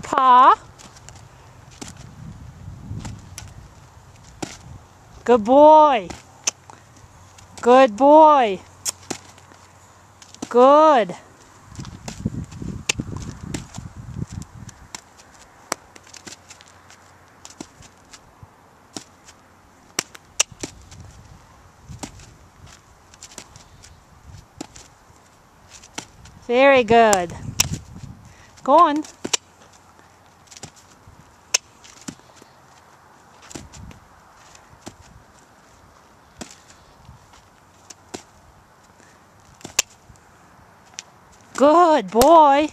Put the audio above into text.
paw. Good boy. Good boy. Good. Very good. Go on. Good boy.